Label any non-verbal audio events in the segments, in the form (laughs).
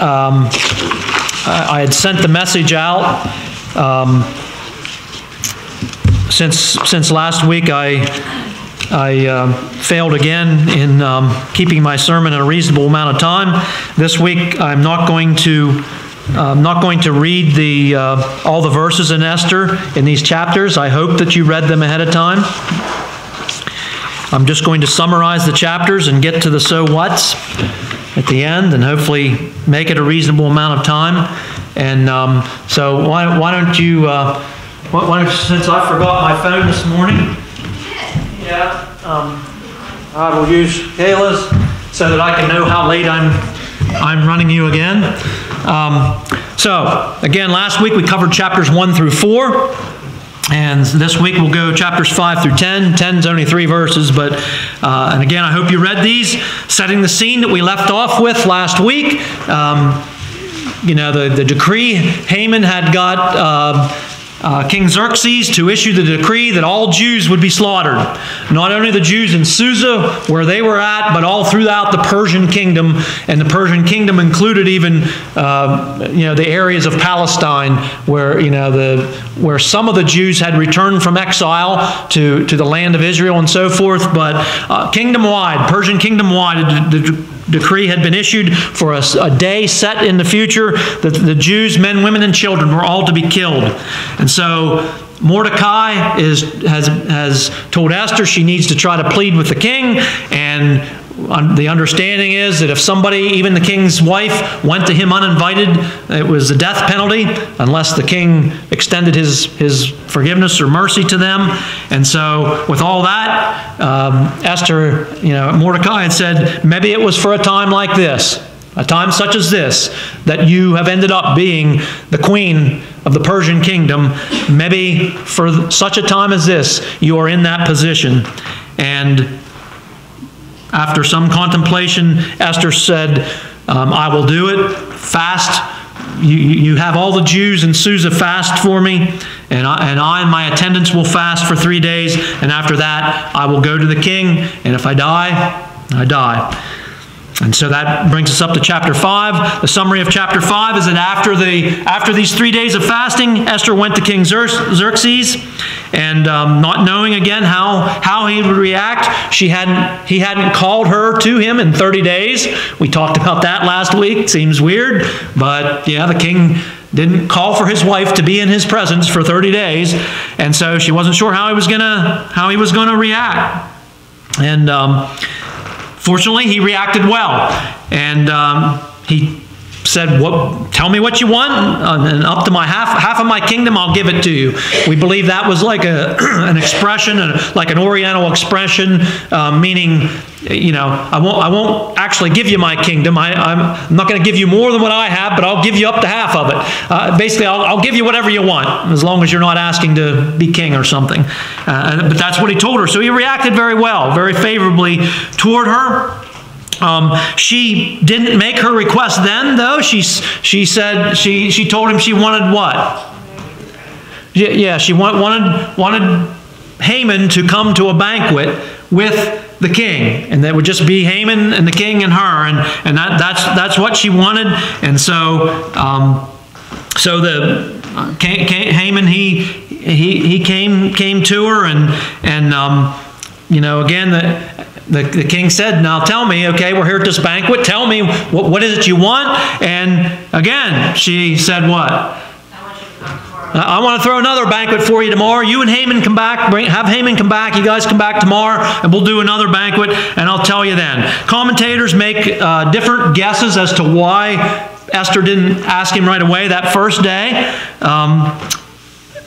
Um, I had sent the message out. Um, Since, since last week, I, I um, failed again in um, keeping my sermon in a reasonable amount of time. This week, I'm not going to, I'm not going to read the, uh, all the verses in Esther in these chapters. I hope that you read them ahead of time. I'm just going to summarize the chapters and get to the so whats at the end and hopefully make it a reasonable amount of time. And um, so why, why don't you, uh, why don't since I forgot my phone this morning, yeah, um, I will use Kayla's so that I can know how late I'm, I'm running you again. Um, so, again, last week we covered chapters 1 through 4. And this week we'll go chapters 5 through 10. 10's only three verses, but, uh, and again, I hope you read these, setting the scene that we left off with last week. Um, you know, the, the decree, Haman had got uh, uh, King Xerxes to issue the decree that all Jews would be slaughtered. Not only the Jews in Susa, where they were at, but all throughout the Persian kingdom. And the Persian kingdom included even, uh, you know, the areas of Palestine where, you know, the, where some of the Jews had returned from exile to, to the land of Israel and so forth. But uh, kingdom wide, Persian kingdom wide, the, the decree had been issued for a, a day set in the future that the Jews, men, women, and children were all to be killed. And so Mordecai is, has, has told Esther she needs to try to plead with the king, and the understanding is that if somebody, even the king's wife, went to him uninvited, it was a death penalty unless the king extended his, his forgiveness or mercy to them. And so, with all that, um, Esther, you know, Mordecai had said, maybe it was for a time like this, a time such as this, that you have ended up being the queen of the Persian kingdom. Maybe for such a time as this, you are in that position. And after some contemplation, Esther said, um, I will do it. Fast. You, you have all the Jews in Susa fast for me, and I, and I and my attendants will fast for three days, and after that, I will go to the king, and if I die, I die. And so that brings us up to chapter 5. The summary of chapter 5 is that after, the, after these three days of fasting, Esther went to King Xerxes, and um, not knowing again how, how he would react, she hadn't, he hadn't called her to him in 30 days. We talked about that last week. Seems weird, but yeah, the king didn't call for his wife to be in his presence for 30 days, and so she wasn't sure how he was gonna how he was gonna react. And um, Fortunately, he reacted well, and um, he said, "What? Tell me what you want, and up to my half half of my kingdom, I'll give it to you." We believe that was like a (clears throat) an expression, like an Oriental expression, uh, meaning, you know, I won't I won't actually give you my kingdom. I, I'm not going to give you more than what I have, but I'll give you up to half of it. Uh, basically, I'll, I'll give you whatever you want, as long as you're not asking to be king or something. Uh, but that's what he told her. So he reacted very well, very favorably toward her. Um, she didn't make her request then, though. She, she said, she, she told him she wanted what? Yeah, she wanted, wanted Haman to come to a banquet with the king. And that would just be Haman and the king and her. And, and that, that's, that's what she wanted. And so, um, so the uh, Haman, he, he, he came, came to her and, and um, you know, again, the, the, the king said, Now tell me, okay, we're here at this banquet. Tell me, what, what is it you want? And again, she said, What? I want to throw another banquet for you tomorrow. You and Haman come back. Bring, have Haman come back. You guys come back tomorrow, and we'll do another banquet, and I'll tell you then. Commentators make uh, different guesses as to why Esther didn't ask him right away that first day. Um,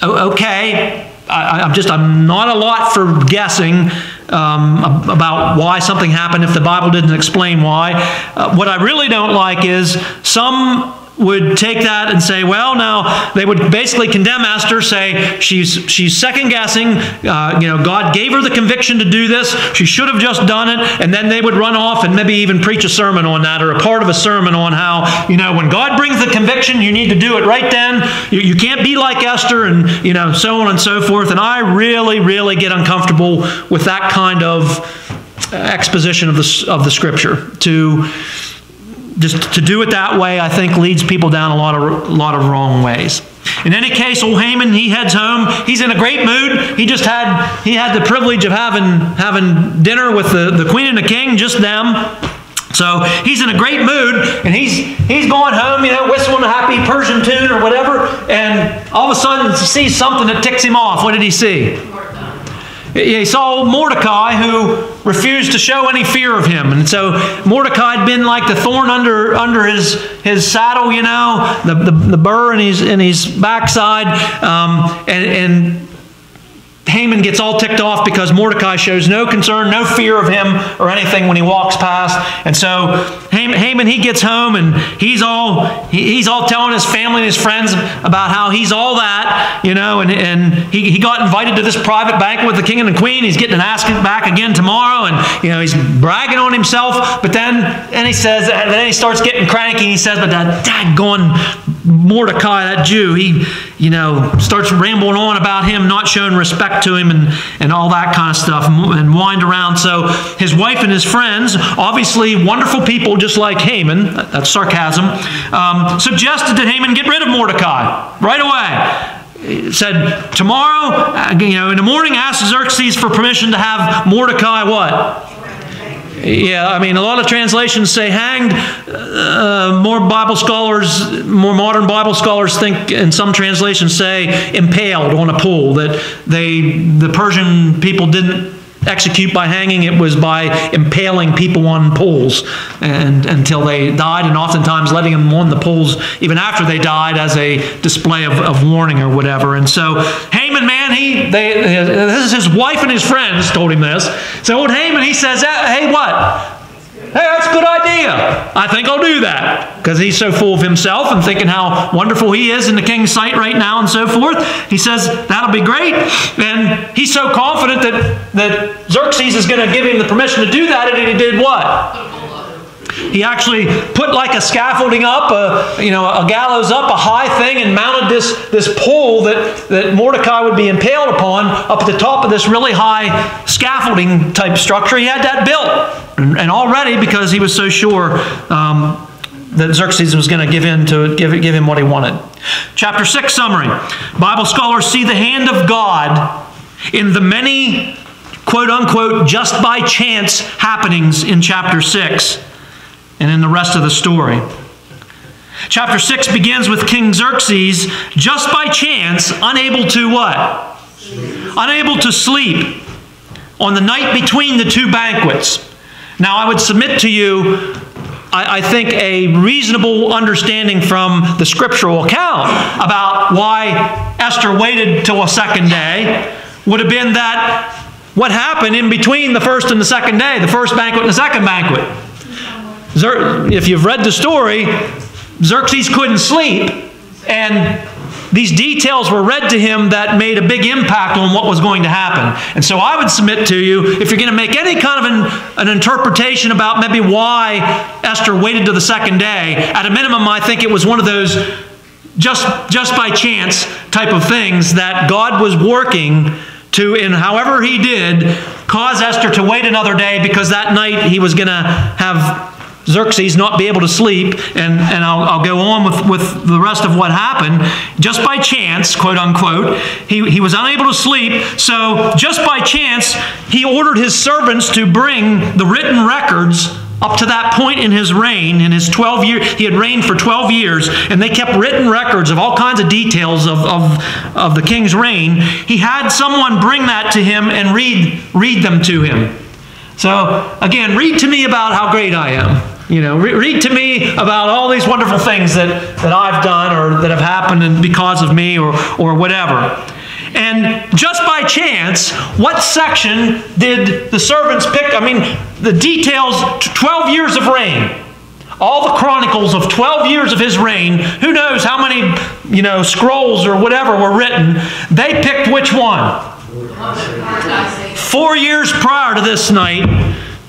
okay, I, I'm just, I'm not a lot for guessing um, about why something happened if the Bible didn't explain why. Uh, what I really don't like is some would take that and say, well, now they would basically condemn Esther, say she's she's second guessing. Uh, you know, God gave her the conviction to do this. She should have just done it, and then they would run off and maybe even preach a sermon on that or a part of a sermon on how you know when God brings the conviction, you need to do it right then. You, you can't be like Esther, and you know so on and so forth. And I really, really get uncomfortable with that kind of exposition of the of the Scripture to just to do it that way, I think, leads people down a lot of, lot of wrong ways. In any case, old Haman, he heads home. He's in a great mood. He just had he had the privilege of having having dinner with the, the queen and the king, just them. So he's in a great mood, and he's he's going home, you know, whistling a happy Persian tune or whatever, and all of a sudden he sees something that ticks him off. What did he see? He saw Mordecai who refused to show any fear of him. And so Mordecai had been like the thorn under, under his, his saddle, you know, the, the, the burr in his, in his backside. Um, and, and Haman gets all ticked off because Mordecai shows no concern, no fear of him or anything when he walks past. And so Haman, he gets home and he's all he's all telling his family and his friends about how he's all that, you know, and, and he, he got invited to this private banquet with the king and the queen. He's getting an ask back again tomorrow, and you know, he's bragging on himself. But then and he says, and then he starts getting cranky. He says, but that daggone Mordecai, that Jew, he, you know, starts rambling on about him not showing respect to him and, and all that kind of stuff and wind around. So his wife and his friends, obviously wonderful people just like Haman, that's sarcasm, um, suggested that Haman get rid of Mordecai right away said, Tomorrow, uh, you know, in the morning, ask Xerxes for permission to have Mordecai what? Yeah, I mean, a lot of translations say hanged. Uh, more Bible scholars, more modern Bible scholars think, and some translations say impaled on a pole. That they, the Persian people didn't execute by hanging, it was by impaling people on poles and, until they died, and oftentimes letting them on the poles even after they died as a display of, of warning or whatever. And so Haman, man, he they, this is his wife and his friends told him this. So old Haman, he says, uh, hey, what? Hey, that's a good idea. I think I'll do that. Because he's so full of himself and thinking how wonderful he is in the king's sight right now and so forth. He says, that'll be great. And he's so confident that, that Xerxes is going to give him the permission to do that, and he did what? He actually put like a scaffolding up, a, you know, a gallows up, a high thing, and mounted this, this pole that, that Mordecai would be impaled upon up at the top of this really high scaffolding type structure. He had that built. And, and already, because he was so sure um, that Xerxes was going to give in to give, give him what he wanted. Chapter 6 summary. Bible scholars see the hand of God in the many quote unquote just by chance happenings in chapter 6 and in the rest of the story. Chapter 6 begins with King Xerxes just by chance unable to what? Unable to sleep on the night between the two banquets. Now, I would submit to you, I, I think, a reasonable understanding from the scriptural account about why Esther waited till a second day would have been that what happened in between the first and the second day, the first banquet and the second banquet if you've read the story, Xerxes couldn't sleep, and these details were read to him that made a big impact on what was going to happen. And so I would submit to you, if you're going to make any kind of an, an, interpretation about maybe why Esther waited to the second day, at a minimum, I think it was one of those just, just by chance type of things that God was working to, in however he did, cause Esther to wait another day because that night he was going to have Xerxes not be able to sleep, and, and I'll, I'll go on with, with the rest of what happened. Just by chance, quote unquote, he, he was unable to sleep, so just by chance, he ordered his servants to bring the written records up to that point in his reign, in his 12 years, he had reigned for 12 years, and they kept written records of all kinds of details of, of, of the king's reign. He had someone bring that to him and read, read them to him. So, again, read to me about how great I am. You know, re- read to me about all these wonderful things that, that I've done or that have happened because of me or, or whatever. And just by chance, what section did the servants pick? I mean, the details 12 years of reign. All the chronicles of 12 years of his reign, who knows how many, you know, scrolls or whatever were written, they picked which one? Four years prior to this night,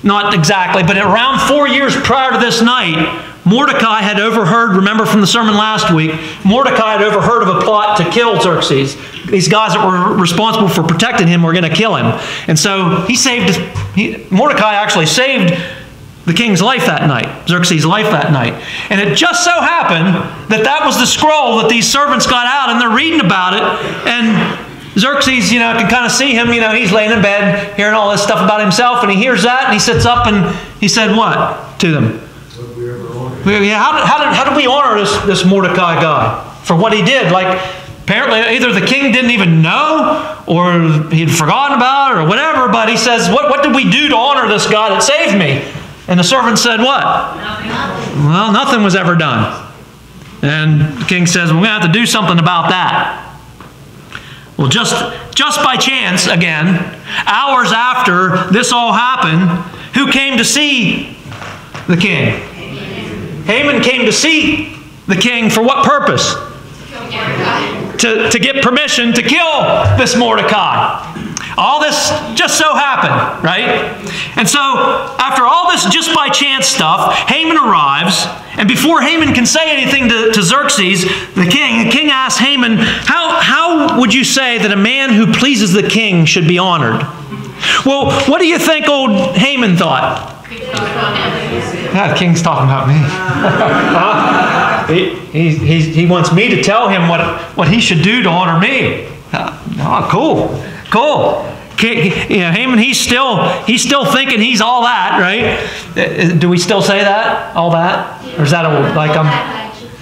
not exactly, but around four years prior to this night, Mordecai had overheard, remember from the sermon last week, Mordecai had overheard of a plot to kill Xerxes. These guys that were responsible for protecting him were going to kill him. And so he saved, he, Mordecai actually saved the king's life that night, Xerxes' life that night. And it just so happened that that was the scroll that these servants got out and they're reading about it. And Xerxes, you know, can kind of see him, you know, he's laying in bed hearing all this stuff about himself and he hears that and he sits up and he said what to them? Yeah, how did, how did, how did we honor this, this Mordecai guy for what he did? Like, apparently either the king didn't even know or he'd forgotten about it or whatever, but he says, what, what did we do to honor this guy that saved me? And the servant said, What? Nothing. Well, nothing was ever done. And the king says, We're going to have to do something about that. Well, just, just by chance, again, hours after this all happened, who came to see the king? Haman came to see the king for what purpose? To, to get permission to kill this Mordecai. All this just so happened, right? And so, after all this just by chance stuff, Haman arrives, and before Haman can say anything to, to Xerxes, the king, the king asks Haman, how, how would you say that a man who pleases the king should be honored? Well, what do you think old Haman thought? Yeah, the king's talking about me. (laughs) huh? he, he, he, he wants me to tell him what, what he should do to honor me. Uh, oh, cool. Cool. You know, Haman, he's still he's still thinking he's all that, right? Uh, uh, do we still say that? All that? Or is that a, like I'm,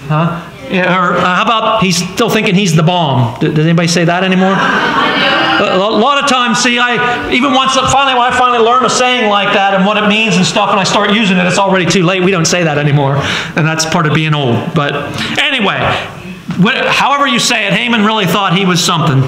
huh? Yeah, or uh, how about he's still thinking he's the bomb? Does anybody say that anymore? A lot of times, see, I even once finally when I finally learn a saying like that and what it means and stuff, and I start using it, it's already too late. We don't say that anymore, and that's part of being old. But anyway, however you say it, Haman really thought he was something,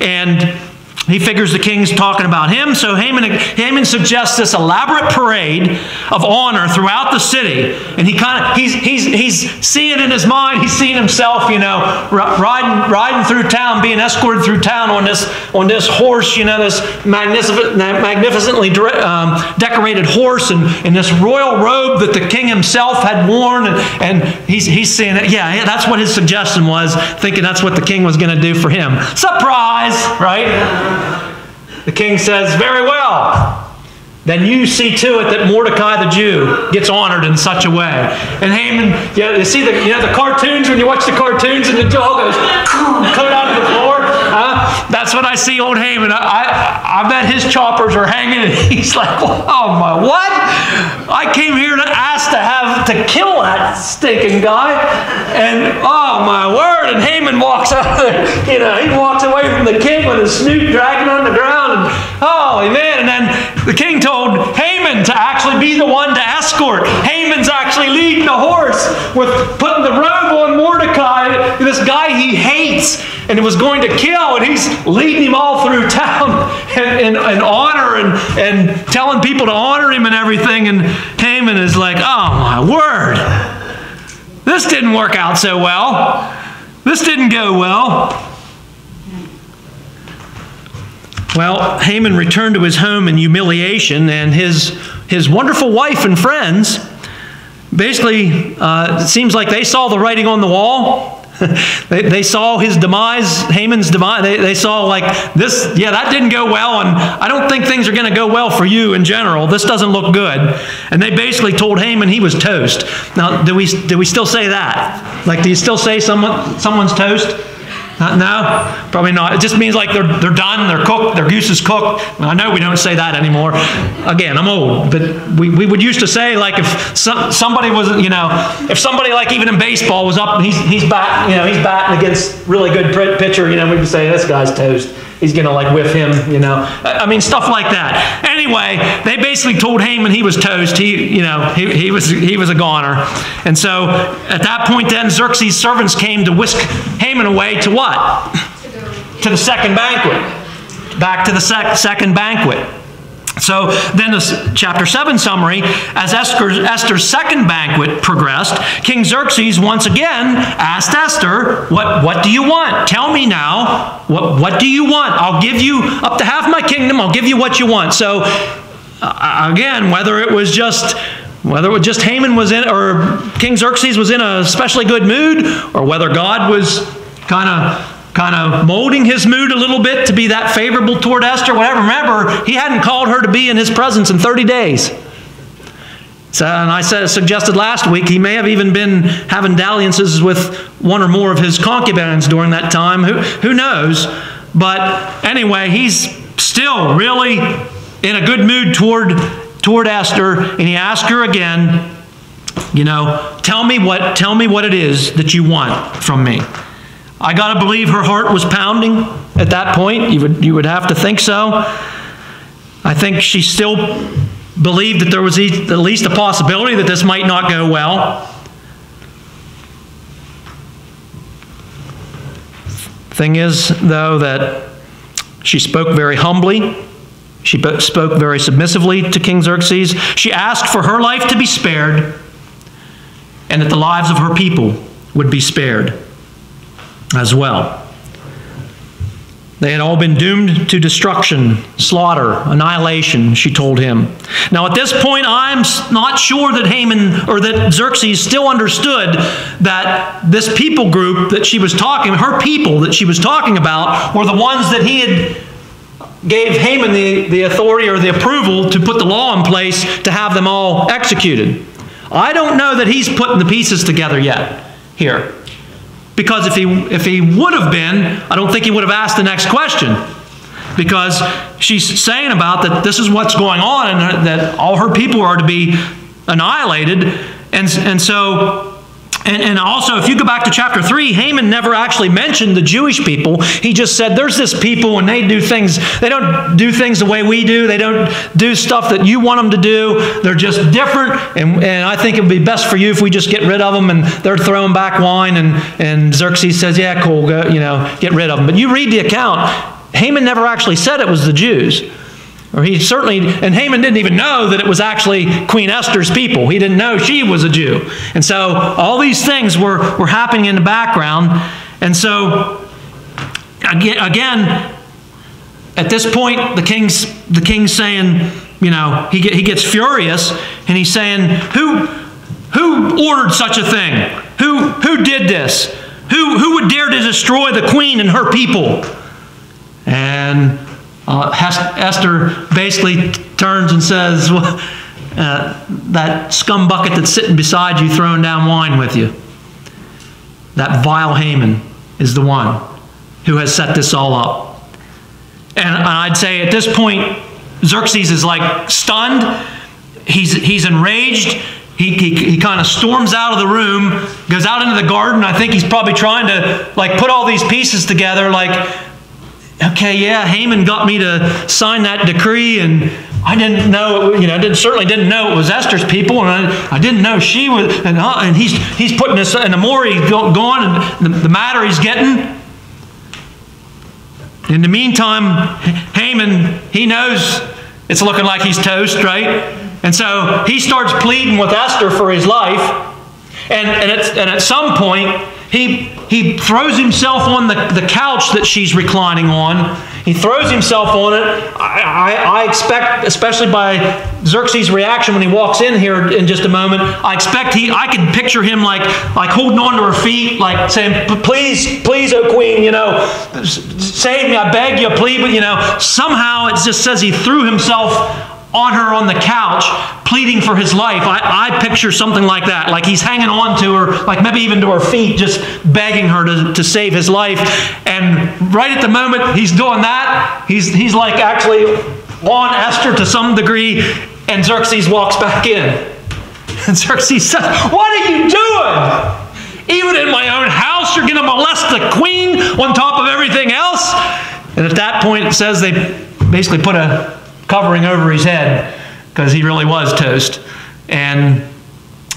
and he figures the king's talking about him, so Haman, Haman suggests this elaborate parade of honor throughout the city. And he kind of he's he's he's seeing in his mind, he's seeing himself, you know, riding riding through town, being escorted through town on this on this horse, you know, this magnificent, magnificently um, decorated horse, and in this royal robe that the king himself had worn, and, and he's he's seeing it. Yeah, that's what his suggestion was, thinking that's what the king was going to do for him. Surprise, right? The king says, Very well. Then you see to it that Mordecai the Jew gets honored in such a way. And Haman, you, know, you see the, you know, the cartoons when you watch the cartoons and the jaw goes out of the floor? That's what I see old Haman. I, I, I bet his choppers are hanging and (laughs) he's like, oh my, what? I came here to ask to have to kill that stinking guy. And oh my word. And Haman walks (laughs) out there, you know, he walks away from the king with his snoot dragging on the ground. And oh, amen. And then the king told Haman to actually be the one to escort. Haman's actually leading the horse with putting the robe on Mordecai, this guy he hates and was going to kill, and he's leading him all through town (laughs) and, in, in honor and, and telling people to honor him and everything. And Haman is like, oh my word, this didn't work out so well. This didn't go well. Well, Haman returned to his home in humiliation, and his, his wonderful wife and friends basically, uh, it seems like they saw the writing on the wall. (laughs) they, they saw his demise, Haman's demise. They, they saw, like, this, yeah, that didn't go well, and I don't think things are going to go well for you in general. This doesn't look good. And they basically told Haman he was toast. Now, do we, do we still say that? Like, do you still say someone, someone's toast? Uh, no, probably not. It just means like they're, they're done, they're cooked, their goose is cooked. I know we don't say that anymore. Again, I'm old, but we, we would used to say like if some, somebody was, you know, if somebody like even in baseball was up, he's, he's bat, you know, he's batting against really good pitcher, you know, we would say this guy's toast he's going to like whiff him, you know. I mean, stuff like that. Anyway, they basically told Haman he was toast. He, you know, he, he, was, he was a goner. And so at that point then, Xerxes' servants came to whisk Haman away to what? To the second banquet. Back to the sec- second banquet. So then the chapter 7 summary, as Esther's, Esther's, second banquet progressed, King Xerxes once again asked Esther, what, what do you want? Tell me now, what, what do you want? I'll give you up to half my kingdom, I'll give you what you want. So uh, again, whether it was just whether it was just Haman was in, or King Xerxes was in a especially good mood, or whether God was kind of kind of molding his mood a little bit to be that favorable toward Esther, whatever. Remember, he hadn't called her to be in his presence in 30 days. So, and I said, suggested last week he may have even been having dalliances with one or more of his concubines during that time. Who, who knows? But anyway, he's still really in a good mood toward, toward Esther, and he asked her again, you know, tell me what tell me what it is that you want from me. I got to believe her heart was pounding at that point. You would you would have to think so. I think she still believed that there was at least a possibility that this might not go well. Thing is, though, that she spoke very humbly. She spoke very submissively to King Xerxes. She asked for her life to be spared and that the lives of her people would be spared as well. They had all been doomed to destruction, slaughter, annihilation, she told him. Now, at this point, I'm not sure that Haman or that Xerxes still understood that this people group that she was talking, her people that she was talking about, were the ones that he had gave Haman the, the authority or the approval to put the law in place to have them all executed. I don't know that he's putting the pieces together yet here. Because if he, if he would have been, I don't think he would have asked the next question. Because she's saying about that this is what's going on and that all her people are to be annihilated. And, and so and, and also, if you go back to chapter 3, Haman never actually mentioned the Jewish people. He just said, there's this people and they do things, they don't do things the way we do. They don't do stuff that you want them to do. They're just different. And, and I think it would be best for you if we just get rid of them. And they're throwing back wine. And, and Xerxes says, yeah, cool, go, you know, get rid of them. But you read the account, Haman never actually said it was the Jews. Or he certainly, and Haman didn't even know that it was actually Queen Esther's people. He didn't know she was a Jew. And so all these things were, were happening in the background. And so, again, at this point, the king's, the king's saying, you know, he, he gets furious and he's saying, who, who ordered such a thing? Who, who did this? Who, who would dare to destroy the queen and her people? And uh, Esther basically turns and says, well, uh, That scum bucket that's sitting beside you throwing down wine with you, that vile Haman is the one who has set this all up. And I'd say at this point, Xerxes is like stunned. He's, he's enraged. He, he, he kind of storms out of the room, goes out into the garden. I think he's probably trying to like put all these pieces together, like okay, yeah, Haman got me to sign that decree, and I didn't know, you know, I didn't, certainly didn't know it was Esther's people, and I, I didn't know she was, and, uh, and he's, he's putting this, and the more he's going, and the, the he's getting. In the meantime, Haman, he knows it's looking like he's toast, right? And so he starts pleading with Esther for his life. And, and, and at some point, he, he throws himself on the, the couch that she's reclining on. He throws himself on it. I, I, I, expect, especially by Xerxes' reaction when he walks in here in just a moment, I expect he, I can picture him like, like holding on to her feet, like saying, please, please, oh queen, you know, save me, I beg you, please, but you know, somehow it just says he threw himself on her on the couch, pleading for his life. I, I picture something like that, like he's hanging on to her, like maybe even to her feet, just begging her to, to save his life. And right at the moment he's doing that, he's, he's like actually on Esther to some degree, and Xerxes walks back in. And Xerxes says, What are you doing? Even in my own house, you're going to molest the queen on top of everything else? And at that point, it says they basically put a covering over his head because he really was toast. And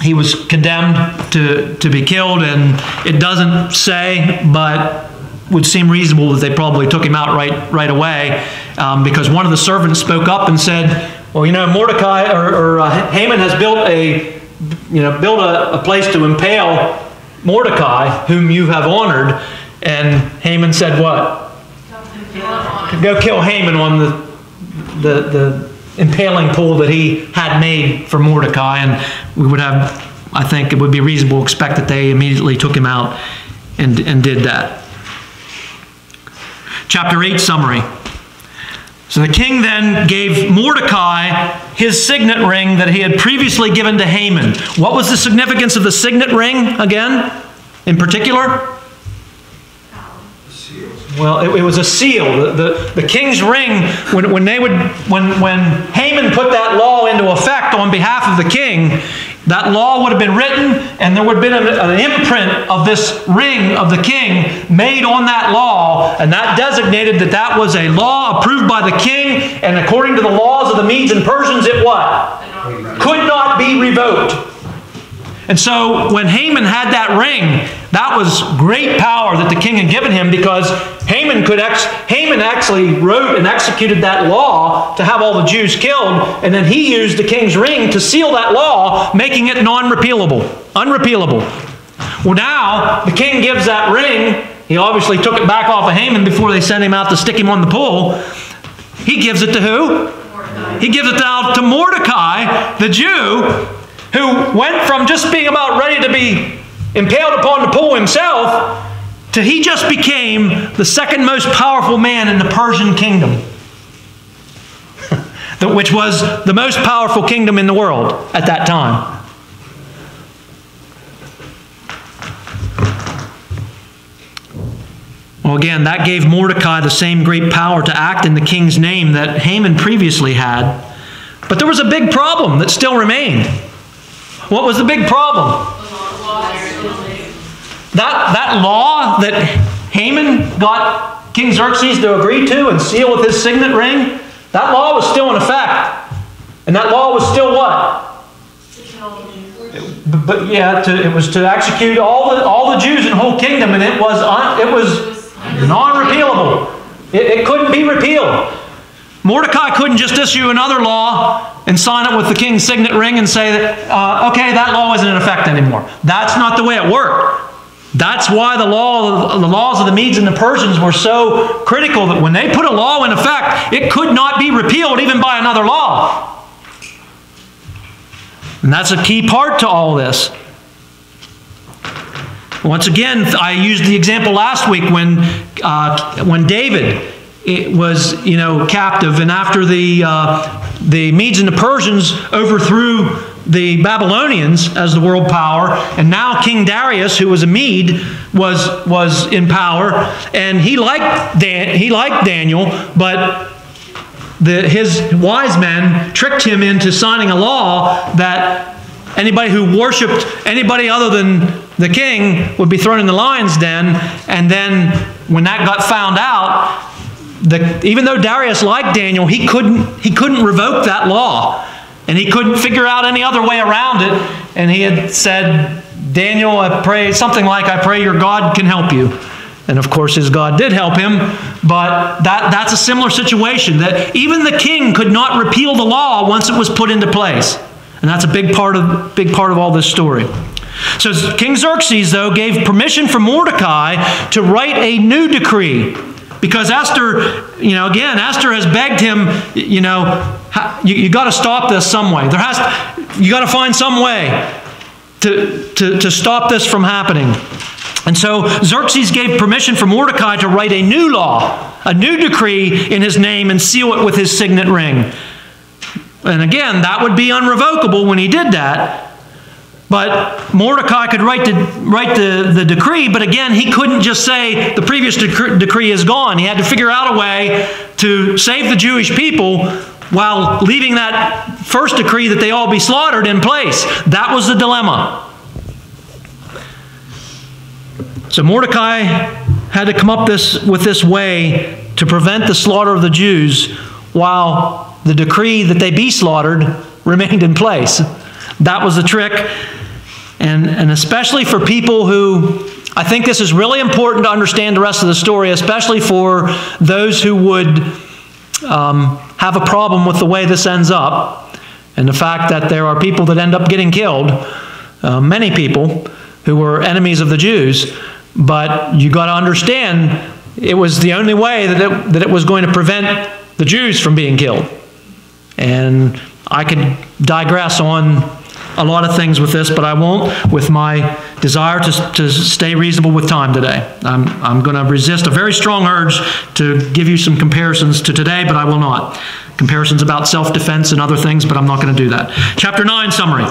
he was condemned to, to be killed, and it doesn't say, but would seem reasonable that they probably took him out right, right away um, because one of the servants spoke up and said, well, you know, Mordecai or, or uh, Haman has built a, you know, built a, a place to impale Mordecai, whom you have honored. And Haman said, what? Go kill Haman on the the, the impaling pole that he had made for Mordecai, and we would have, I think it would be reasonable to expect that they immediately took him out and, and did that. Chapter 8 summary. So the king then gave Mordecai his signet ring that he had previously given to Haman. What was the significance of the signet ring again, in particular? Well, it, it was a seal. The, the, the, king's ring, when, when they would when when Haman put that law into effect on behalf of the king, that law would have been written, and there would have been an, an, imprint of this ring of the king made on that law, and that designated that that was a law approved by the king, and according to the laws of the Medes and Persians, it what? Could not be revoked. And so when Haman had that ring, that was great power that the king had given him because Haman could ex- Haman actually wrote and executed that law to have all the Jews killed, and then he used the king's ring to seal that law, making it non-repealable, unrepealable. Well, now the king gives that ring. He obviously took it back off of Haman before they sent him out to stick him on the pole. He gives it to who? Mordecai. He gives it out to Mordecai, the Jew, who went from just being about ready to be impaled upon the pole himself to he just became the second most powerful man in the Persian kingdom, (laughs) which was the most powerful kingdom in the world at that time. Well, again, that gave Mordecai the same great power to act in the king's name that Haman previously had. But there was a big problem that still remained. What was the big problem? That, that law that Haman got King Xerxes to agree to and seal with his signet ring, that law was still in effect. And that law was still what? But, yeah, to, it was to execute all the, all the Jews in the whole kingdom, and it was, un, it was non-repealable. It, it couldn't be repealed. Mordecai couldn't just issue another law and sign it with the king's signet ring and say that, uh, okay, that law isn't in effect anymore. That's not the way it worked. That's why the, law, the laws of the Medes and the Persians were so critical that when they put a law in effect, it could not be repealed even by another law. And that's a key part to all this. Once again, I used the example last week when, uh, when David it was you know captive. And after the uh, the Medes and the Persians overthrew the Babylonians as the world power and now King Darius who was a Mede was was in power. And he liked Dan, he liked Daniel but the, his wise men tricked him into signing a law that anybody who worshiped anybody other than the king would be thrown in the lion's den. And then when that got found out the, even though Darius liked Daniel, he couldn't, he couldn't revoke that law. And he couldn't figure out any other way around it. And he had said, Daniel, I pray, something like, I pray your God can help you. And of course, his God did help him, but that, that's a similar situation that even the king could not repeal the law once it was put into place. And that's a big part of, big part of all this story. So King Xerxes, though, gave permission for Mordecai to write a new decree because Esther, you know, again, Esther has begged him, you know, you, you got to stop this some way. There has to, you got to find some way to, to, to stop this from happening. And so Xerxes gave permission for Mordecai to write a new law, a new decree in his name and seal it with his signet ring. And again, that would be unrevocable when he did that. But Mordecai could write, the, write the, the decree, but again, he couldn't just say the previous decree, decree is gone. He had to figure out a way to save the Jewish people while leaving that first decree that they all be slaughtered in place. That was the dilemma. So Mordecai had to come up this, with this way to prevent the slaughter of the Jews while the decree that they be slaughtered (laughs) remained in place. That was the trick. And, and especially for people who, I think this is really important to understand the rest of the story, especially for those who would um, have a problem with the way this ends up and the fact that there are people that end up getting killed, uh, many people who were enemies of the Jews. But you got to understand it was the only way that it, that it was going to prevent the Jews from being killed. And I could digress on a lot of things with this, but I won't with my desire to, to stay reasonable with time today. I'm, I'm going to resist a very strong urge to give you some comparisons to today, but I will not. Comparisons about self defense and other things, but I'm not going to do that. Chapter 9 summary.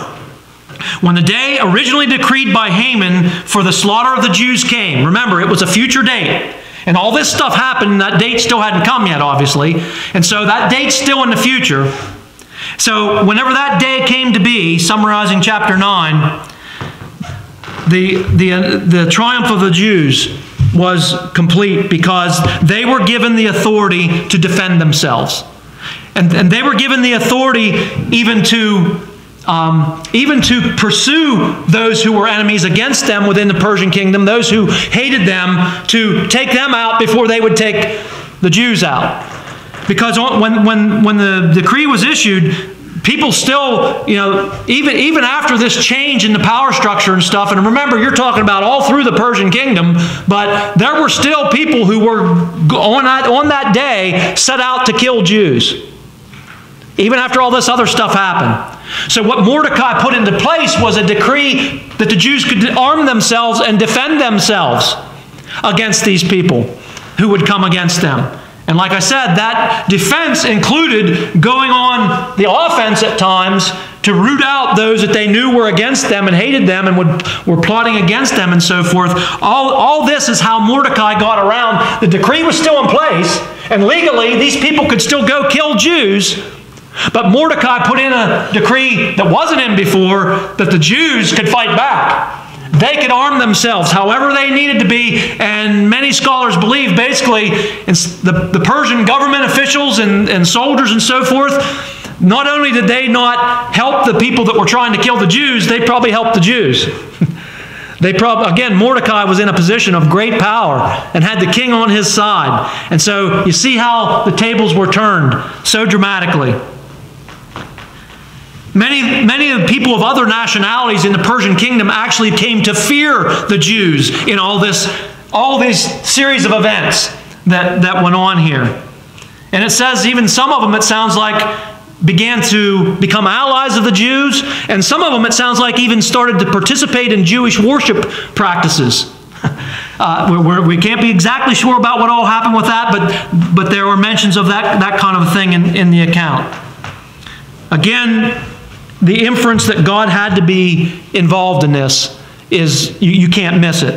When the day originally decreed by Haman for the slaughter of the Jews came, remember, it was a future date. And all this stuff happened, that date still hadn't come yet, obviously. And so that date's still in the future. So, whenever that day came to be, summarizing chapter 9, the, the, uh, the triumph of the Jews was complete because they were given the authority to defend themselves. And, and they were given the authority even to um, even to pursue those who were enemies against them within the Persian kingdom, those who hated them, to take them out before they would take the Jews out. Because when, when, when the decree was issued, people still, you know, even, even after this change in the power structure and stuff, and remember, you're talking about all through the Persian kingdom, but there were still people who were on that, on that day set out to kill Jews, even after all this other stuff happened. So, what Mordecai put into place was a decree that the Jews could arm themselves and defend themselves against these people who would come against them. And like I said, that defense included going on the offense at times to root out those that they knew were against them and hated them and would, were plotting against them and so forth. All, all this is how Mordecai got around. The decree was still in place, and legally, these people could still go kill Jews. But Mordecai put in a decree that wasn't in before that the Jews could fight back. They could arm themselves however they needed to be, and many scholars believe basically the, the Persian government officials and, and soldiers and so forth, not only did they not help the people that were trying to kill the Jews, they probably helped the Jews. (laughs) They probably, again, Mordecai was in a position of great power and had the king on his side. And so you see how the tables were turned so dramatically. Many, many of the people of other nationalities in the Persian kingdom actually came to fear the Jews in all this, all these series of events that, that went on here. And it says even some of them, it sounds like, began to become allies of the Jews, and some of them, it sounds like, even started to participate in Jewish worship practices. (laughs) Uh, we can not be exactly sure about what all happened with that, but, but there were mentions of that, that kind of thing in, in the account. Again, the inference that God had to be involved in this is you, you can't miss it.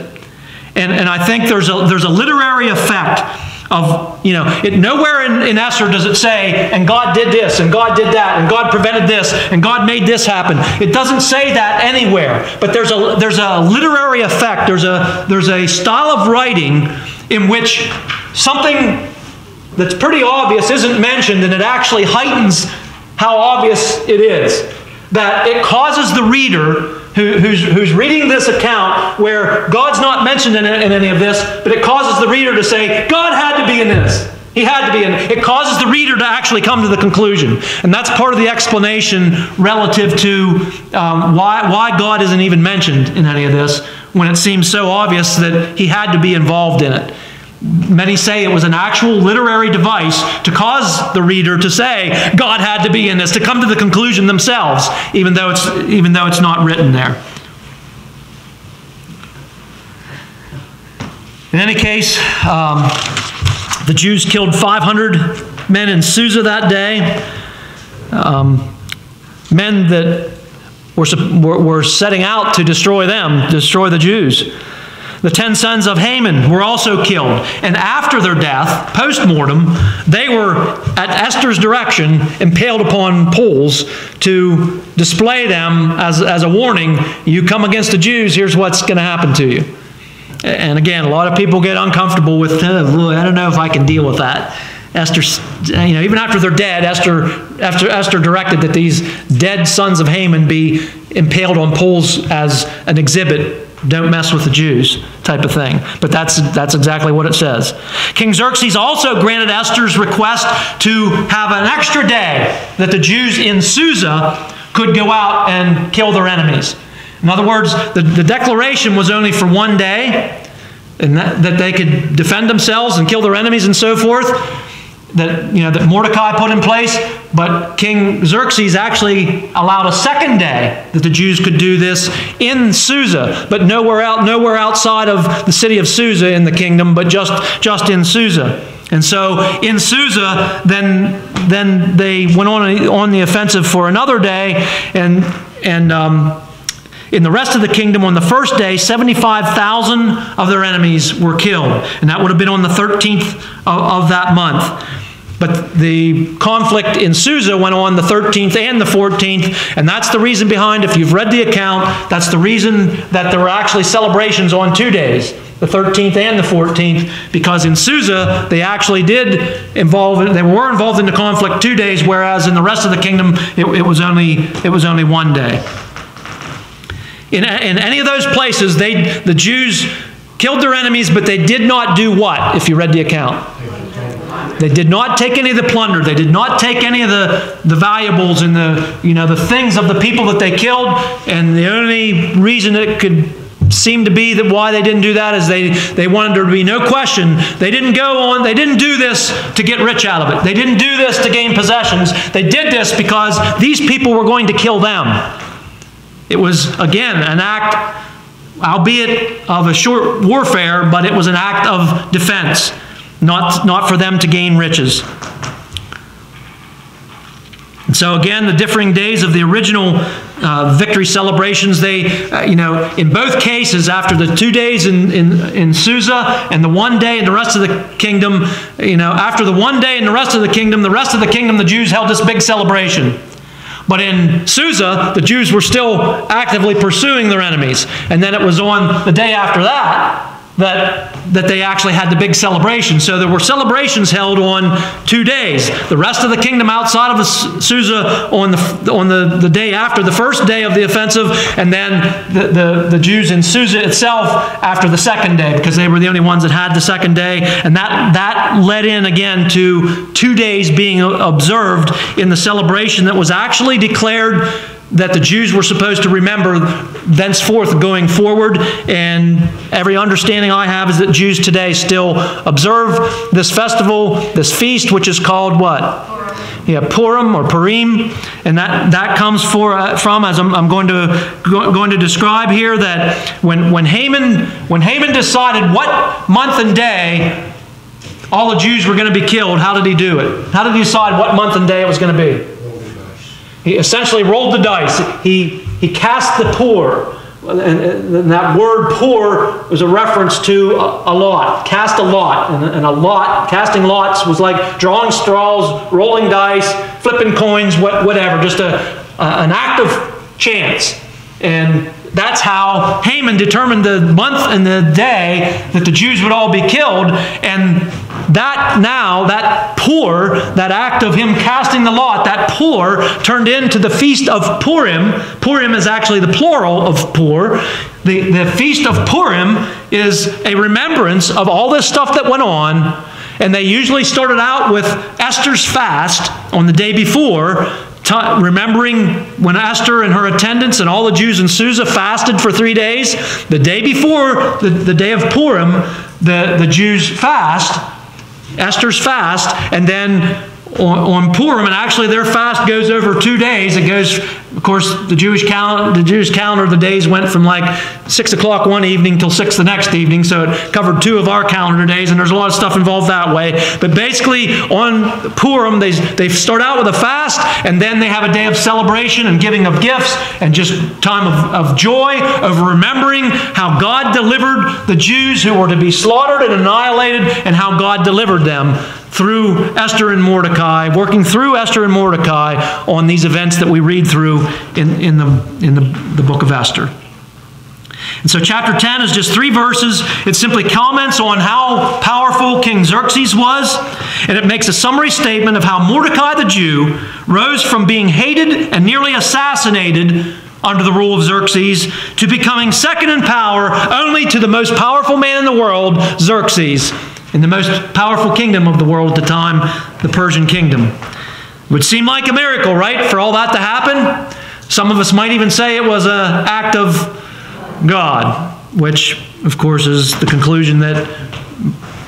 And, and I think there's a, there's a literary effect of, you know, it, nowhere in, in Esther does it say, and God did this, and God did that, and God prevented this, and God made this happen. It doesn't say that anywhere. But there's a, there's a literary effect, there's a, there's a style of writing in which something that's pretty obvious isn't mentioned, and it actually heightens how obvious it is that it causes the reader who, who's, who's reading this account where God's not mentioned in, in any of this, but it causes the reader to say, God had to be in this. He had to be in it. It causes the reader to actually come to the conclusion. And that's part of the explanation relative to um, why, why God isn't even mentioned in any of this when it seems so obvious that he had to be involved in it. Many say it was an actual literary device to cause the reader to say, God had to be in this, to come to the conclusion themselves, even though it's, even though it's not written there. In any case, um, the Jews killed 500 men in Susa that day, um, men that were, were, were setting out to destroy them, destroy the Jews. The ten sons of Haman were also killed. And after their death, post mortem, they were, at Esther's direction, impaled upon poles to display them as, as a warning you come against the Jews, here's what's going to happen to you. And again, a lot of people get uncomfortable with, oh, I don't know if I can deal with that. Esther, you know, even after they're dead, Esther, Esther, Esther directed that these dead sons of Haman be impaled on poles as an exhibit don't mess with the Jews type of thing. But that's, that's exactly what it says. King Xerxes also granted Esther's request to have an extra day that the Jews in Susa could go out and kill their enemies. In other words, the, the declaration was only for one day, and that, that they could defend themselves and kill their enemies and so forth. That, you know, that Mordecai put in place, but King Xerxes actually allowed a second day that the Jews could do this in Susa, but nowhere out, nowhere outside of the city of Susa in the kingdom, but just, just in Susa. And so in Susa, then, then they went on, on the offensive for another day, and, and um, in the rest of the kingdom, on the first day, 75,000 of their enemies were killed. And that would have been on the 13th of, of that month. But the conflict in Susa went on the 13th and the 14th, and that's the reason behind, if you've read the account, that's the reason that there were actually celebrations on two days, the 13th and the 14th, because in Susa, they actually did involve, they were involved in the conflict two days, whereas in the rest of the kingdom, it, it was, only, it was only one day. In, in any of those places, they, the Jews killed their enemies, but they did not do what, if you read the account? They did not take any of the plunder. They did not take any of the, the valuables and the, you know, the things of the people that they killed. And the only reason it could seem to be that why they didn't do that is they, they wanted there to be no question. They didn't go on, they didn't do this to get rich out of it. They didn't do this to gain possessions. They did this because these people were going to kill them. It was, again, an act, albeit of a short warfare, but it was an act of defense not, not for them to gain riches. And so again, the differing days of the original uh, victory celebrations, they, uh, you know, in both cases, after the two days in, in, in Susa and the one day in the rest of the kingdom, you know, after the one day in the rest of the kingdom, the rest of the kingdom, the Jews held this big celebration. But in Susa, the Jews were still actively pursuing their enemies. And then it was on the day after that that, that they actually had the big celebration. So there were celebrations held on two days. The rest of the kingdom outside of Susa on the, on the, the day after the first day of the offensive, and then the, the, the Jews in Susa itself after the second day, because they were the only ones that had the second day. And that, that led in again to two days being observed in the celebration that was actually declared that the Jews were supposed to remember thenceforth going forward. And every understanding I have is that Jews today still observe this festival, this feast, which is called what? Yeah, Purim or Purim, and that, that comes for, uh, from, as I'm, I'm, going, to, go, going to describe here, that when, when, Haman, when Haman decided what month and day all the Jews were going to be killed, how did he do it? How did he decide what month and day it was going to be? He essentially rolled the dice. He, he cast the pur. And, and that word pur was a reference to a, a lot. Cast a lot. And, and, a lot, casting lots was like drawing straws, rolling dice, flipping coins, what, whatever. Just a, a, an act of chance. And that's how Haman determined the month and the day that the Jews would all be killed. And that now, that pur, that act of him casting the lot, that pur turned into the feast of Purim. Purim is actually the plural of pur. The, the feast of Purim is a remembrance of all this stuff that went on. And they usually started out with Esther's fast on the day before remembering when Esther and her attendants and all the Jews in Susa fasted for three days, the day before the, the day of Purim, the, the Jews fast, Esther's fast, and then on, on Purim, and actually their fast goes over two days. It goes, of course, the Jewish calendar, the Jewish calendar, the days went from like six o'clock one evening till six the next evening, so it covered two of our calendar days, and there's a lot of stuff involved that way. But basically, on Purim, they they start out with a fast, and then they have a day of celebration and giving of gifts, and just time of, of joy of remembering how God delivered the Jews who were to be slaughtered and annihilated, and how God delivered them through Esther and Mordecai, working through Esther and Mordecai on these events that we read through in, in, the, in the, the book of Esther. And so, chapter 10 is just three verses. It simply comments on how powerful King Xerxes was, and it makes a summary statement of how Mordecai the Jew rose from being hated and nearly assassinated under the rule of Xerxes to becoming second in power only to the most powerful man in the world, Xerxes in the most powerful kingdom of the world at the time, the Persian kingdom. Would seem like a miracle, right, for all that to happen? Some of us might even say it was an act of God, which, of course, is the conclusion that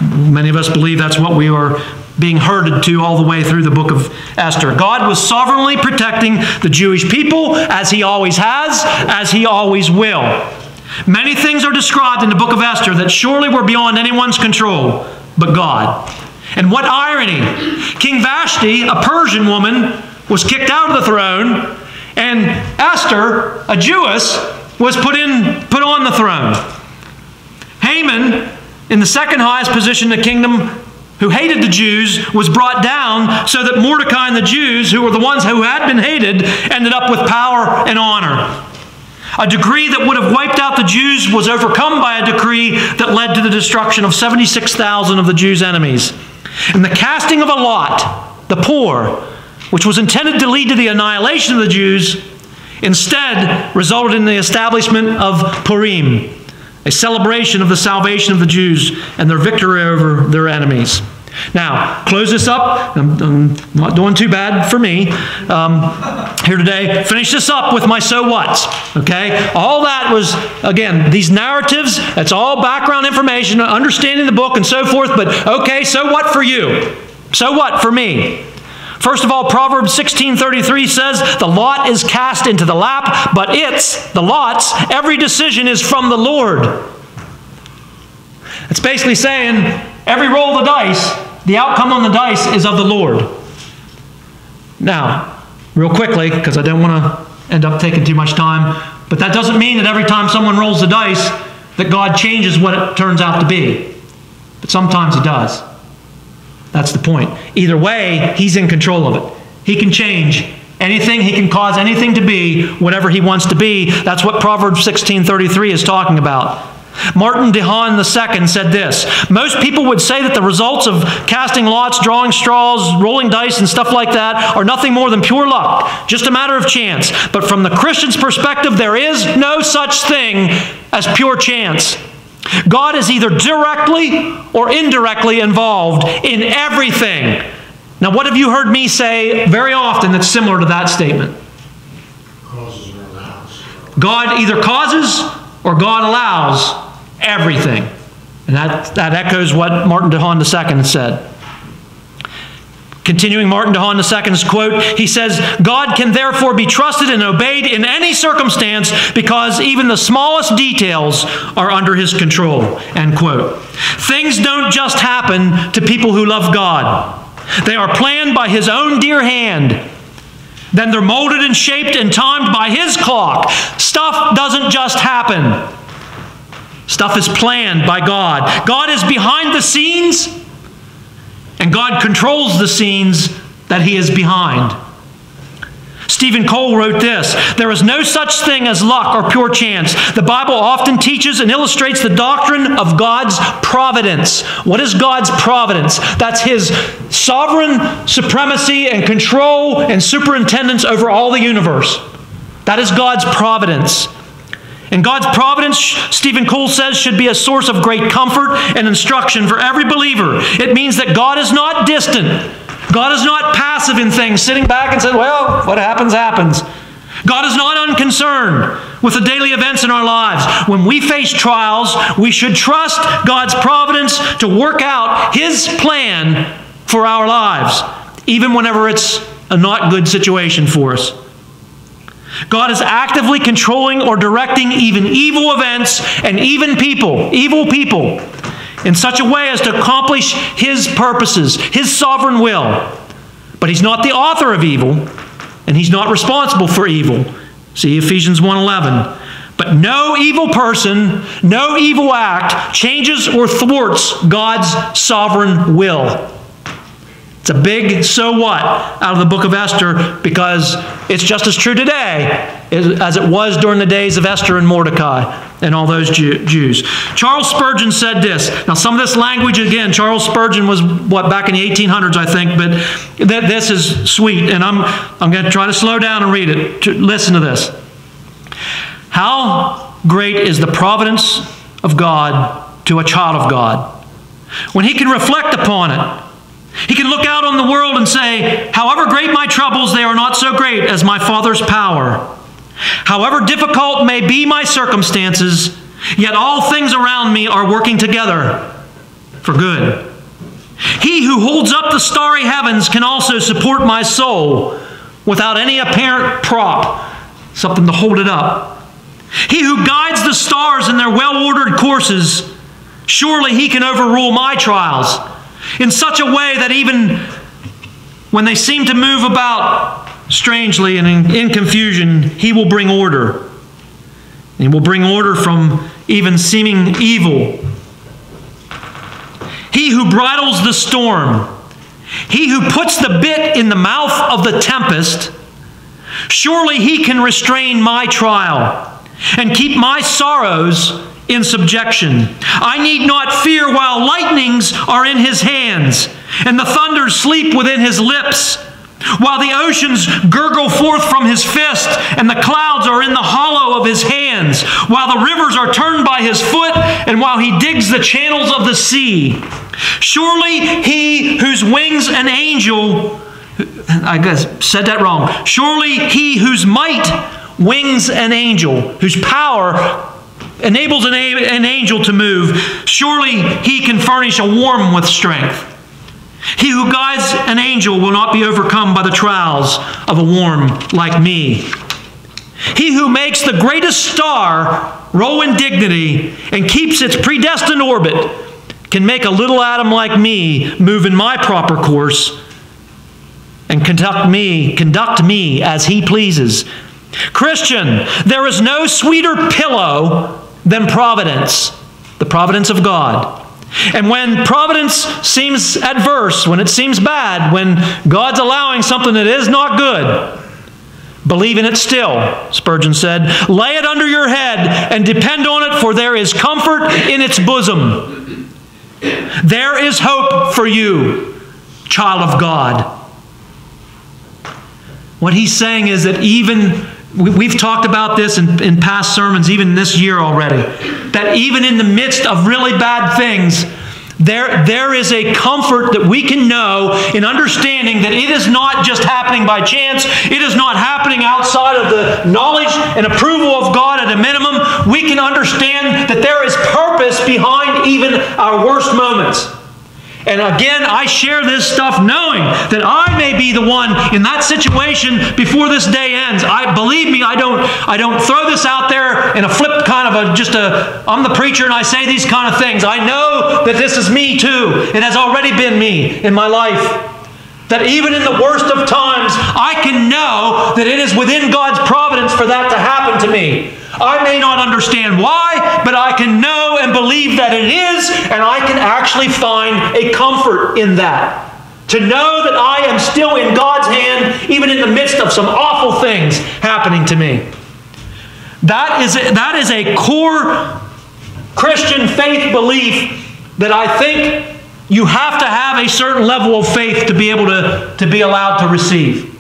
many of us believe that's what we are being herded to all the way through the book of Esther. God was sovereignly protecting the Jewish people as he always has, as he always will. Many things are described in the book of Esther that surely were beyond anyone's control but God. And what irony! King Vashti, a Persian woman, was kicked out of the throne, and Esther, a Jewess, was put, in, put on the throne. Haman, in the second highest position in the kingdom, who hated the Jews, was brought down so that Mordecai and the Jews, who were the ones who had been hated, ended up with power and honor. A decree that would have wiped out the Jews was overcome by a decree that led to the destruction of 76,000 of the Jews' enemies. And the casting of a lot, the pur, which was intended to lead to the annihilation of the Jews, instead resulted in the establishment of Purim, a celebration of the salvation of the Jews and their victory over their enemies. Now, close this up. I'm, I'm not doing too bad for me um, here today. Finish this up with my so whats. Okay? All that was, again, these narratives, that's all background information, understanding the book and so forth. But okay, so what for you? So what for me? First of all, Proverbs 16:33 says, "The lot is cast into the lap, but it's the lots, every decision is from the Lord." It's basically saying every roll of the dice, the outcome on the dice is of the Lord. Now, real quickly, because I don't want to end up taking too much time, but that doesn't mean that every time someone rolls the dice that God changes what it turns out to be. But sometimes He does. That's the point. Either way, He's in control of it. He can change anything, He can cause anything to be whatever He wants to be. That's what Proverbs 16:33 is talking about. Martin DeHaan II said this Most people would say that the results of casting lots, drawing straws, rolling dice, and stuff like that are nothing more than pure luck, just a matter of chance. But from the Christian's perspective, there is no such thing as pure chance. God is either directly or indirectly involved in everything. Now, what have you heard me say very often that's similar to that statement? God either causes or God allows everything. And that, that echoes what Martin DeHaan II said. Continuing Martin DeHaan II's quote, he says, God can therefore be trusted and obeyed in any circumstance because even the smallest details are under his control. End quote. Things don't just happen to people who love God. They are planned by his own dear hand. Then they're molded and shaped and timed by his clock. Stuff doesn't just happen. Stuff is planned by God. God is behind the scenes, and God controls the scenes that He is behind. Steven Cole wrote this There is no such thing as luck or pure chance. The Bible often teaches and illustrates the doctrine of God's providence. What is God's providence? That's His sovereign supremacy and control and superintendence over all the universe. That is God's providence. And God's providence, Steven Cole says, should be a source of great comfort and instruction for every believer. It means that God is not distant. God is not passive in things, sitting back and saying, well, what happens, happens. God is not unconcerned with the daily events in our lives. When we face trials, we should trust God's providence to work out His plan for our lives, even whenever it's a not good situation for us. God is actively controlling or directing even evil events and even people, evil people, in such a way as to accomplish His purposes, His sovereign will. But He's not the author of evil, and He's not responsible for evil. See Ephesians 1:11. But no evil person, no evil act changes or thwarts God's sovereign will. It's a big so what out of the book of Esther because it's just as true today as it was during the days of Esther and Mordecai and all those Jews. Charles Spurgeon said this. Now, some of this language, again, Charles Spurgeon was, what, back in the 1800s, I think, but th- this is sweet, and I'm, I'm going to try to slow down and read it. Listen to this. How great is the providence of God to a child of God when he can reflect upon it he can look out on the world and say, However great my troubles, they are not so great as my Father's power. However difficult may be my circumstances, yet all things around me are working together for good. He who holds up the starry heavens can also support my soul without any apparent prop, something to hold it up. He who guides the stars in their well ordered courses, surely he can overrule my trials in such a way that even when they seem to move about strangely and in, in confusion, he will bring order. He will bring order from even seeming evil. He who bridles the storm, he who puts the bit in the mouth of the tempest, surely he can restrain my trial and keep my sorrows in subjection. I need not fear while lightnings are in his hands and the thunders sleep within his lips. While the oceans gurgle forth from his fist and the clouds are in the hollow of his hands, while the rivers are turned by his foot, and while he digs the channels of the sea. Surely he whose wings an angel, I guess said that wrong. Surely he whose might wings an angel, whose power enables an, an angel to move, surely he can furnish a worm with strength. He who guides an angel will not be overcome by the trials of a worm like me. He who makes the greatest star roll in dignity and keeps its predestined orbit can make a little atom like me move in my proper course and conduct me, conduct me as he pleases. Christian, there is no sweeter pillow than providence, the providence of God. And when providence seems adverse, when it seems bad, when God's allowing something that is not good, believe in it still, Spurgeon said. Lay it under your head and depend on it, for there is comfort in its bosom. There is hope for you, child of God. What he's saying is that even We've talked about this in, in past sermons, even this year already, that even in the midst of really bad things, there, there is a comfort that we can know in understanding that it is not just happening by chance. It is not happening outside of the knowledge and approval of God at a minimum. We can understand that there is purpose behind even our worst moments. And again, I share this stuff knowing that I may be the one in that situation before this day ends. I believe me, I don't I don't throw this out there in a flip kind of a just a I'm the preacher and I say these kind of things. I know that this is me too. It has already been me in my life. That even in the worst of times, I can know that it is within God's providence for that to happen to me. I may not understand why, but I can know and believe that it is, and I can actually find a comfort in that. To know that I am still in God's hand, even in the midst of some awful things happening to me. That is a, that is a core Christian faith belief that I think you have to have a certain level of faith to be able to, to be allowed to receive.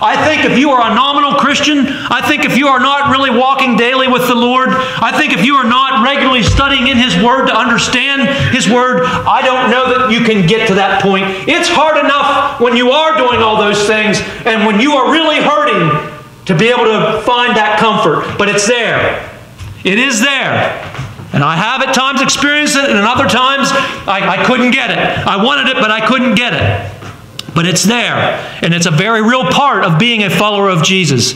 I think if you are a nominal Christian, I think if you are not really walking daily with the Lord, I think if you are not regularly studying in His Word to understand His Word, I don't know that you can get to that point. It's hard enough when you are doing all those things and when you are really hurting to be able to find that comfort, but it's there. It is there. And I have at times experienced it, and other times I, I couldn't get it. I wanted it, but I couldn't get it. But it's there, and it's a very real part of being a follower of Jesus.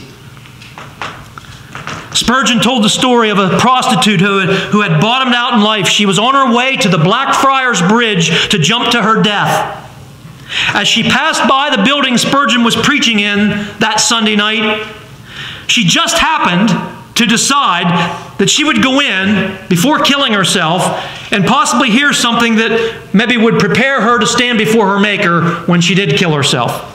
Spurgeon told the story of a prostitute who had, who had bottomed out in life. She was on her way to the Blackfriars Bridge to jump to her death. As she passed by the building Spurgeon was preaching in that Sunday night, she just happened to decide that she would go in before killing herself and possibly hear something that maybe would prepare her to stand before her Maker when she did kill herself.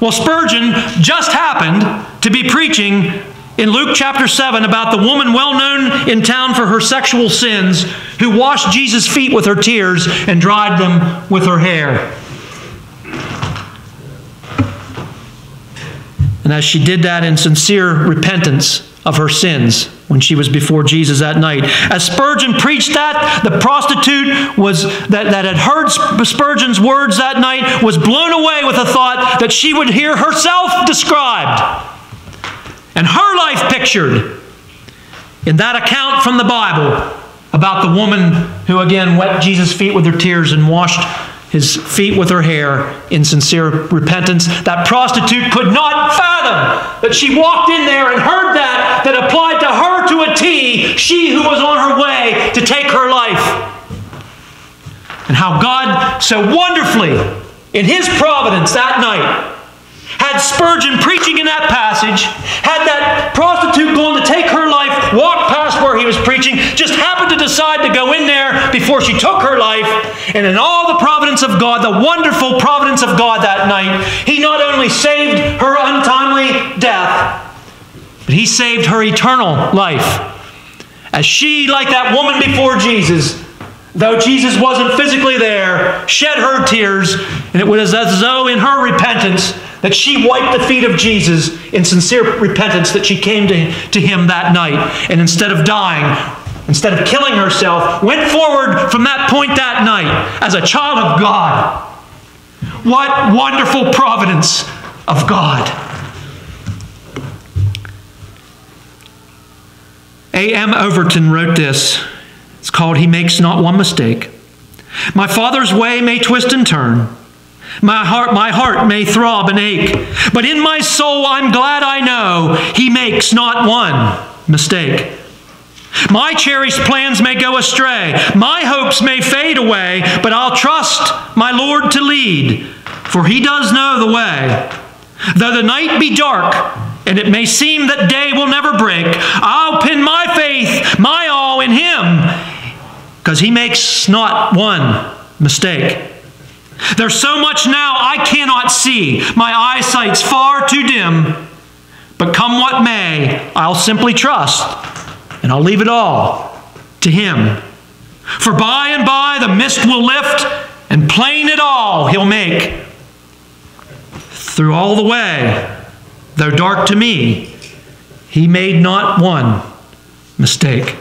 Well, Spurgeon just happened to be preaching in Luke chapter 7 about the woman well known in town for her sexual sins who washed Jesus' feet with her tears and dried them with her hair. And as she did that in sincere repentance, of her sins when she was before Jesus that night. As Spurgeon preached that, the prostitute was that, that had heard Spurgeon's words that night was blown away with the thought that she would hear herself described and her life pictured in that account from the Bible about the woman who again wet Jesus' feet with her tears and washed his feet with her hair in sincere repentance. That prostitute could not fathom that she walked in there and heard that that applied to her to a T, she who was on her way to take her life. And how God so wonderfully, in his providence that night, had Spurgeon preaching in that passage, had that prostitute going to take her life, walk past where he was preaching, just happened to decide to go in there before she took her life, and in all the providence of God, the wonderful providence of God that night, he not only saved her untimely death, but he saved her eternal life. As she, like that woman before Jesus, though Jesus wasn't physically there, shed her tears, and it was as though in her repentance that she wiped the feet of Jesus in sincere repentance that she came to, to him that night. And instead of dying, instead of killing herself, went forward from that point that night as a child of God. What wonderful providence of God. A.M. Overton wrote this. It's called He Makes Not One Mistake. My Father's way may twist and turn. My heart, my heart may throb and ache, but in my soul I'm glad I know He makes not one mistake. My cherished plans may go astray, my hopes may fade away, but I'll trust my Lord to lead, for He does know the way. Though the night be dark, and it may seem that day will never break, I'll pin my faith, my all in Him because he makes not one mistake. There's so much now I cannot see. My eyesight's far too dim. But come what may, I'll simply trust and I'll leave it all to him. For by and by the mist will lift and plain it all he'll make. Through all the way, though dark to me, he made not one mistake.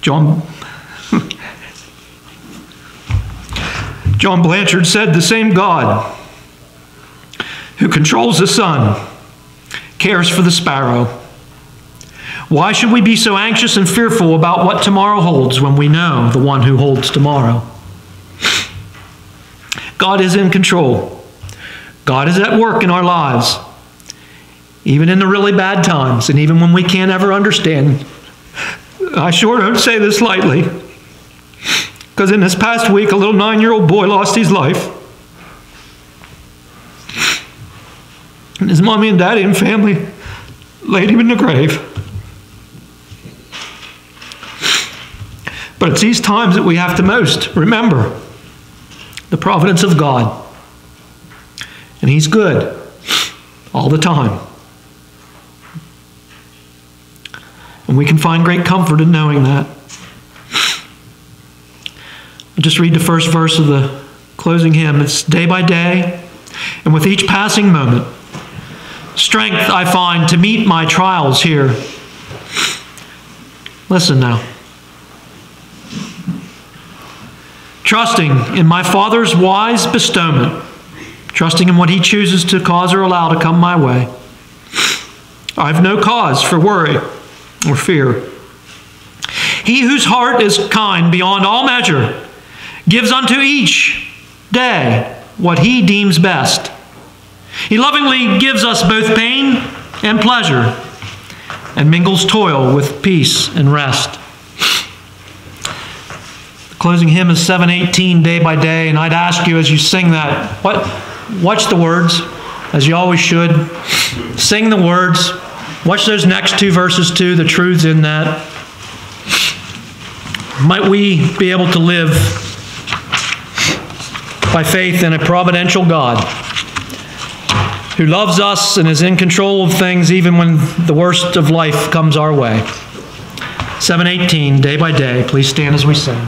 John, John Blanchard said the same God who controls the sun cares for the sparrow. Why should we be so anxious and fearful about what tomorrow holds when we know the one who holds tomorrow? God is in control. God is at work in our lives, even in the really bad times, and even when we can't ever understand I sure don't say this lightly, because in this past week, a little nine year old boy lost his life. And his mommy and daddy and family laid him in the grave. But it's these times that we have to most remember the providence of God. And He's good all the time. And we can find great comfort in knowing that. Just read the first verse of the closing hymn. It's day by day, and with each passing moment, strength I find to meet my trials here. Listen now. Trusting in my Father's wise bestowment, trusting in what He chooses to cause or allow to come my way, I have no cause for worry or fear. He whose heart is kind beyond all measure gives unto each day what he deems best. He lovingly gives us both pain and pleasure and mingles toil with peace and rest. The closing hymn is 718 day by day, and I'd ask you as you sing that, what, watch the words, as you always should. Sing the words. Watch those next two verses too, the truths in that. Might we be able to live by faith in a providential God who loves us and is in control of things even when the worst of life comes our way. 718, day by day. Please stand as we sing.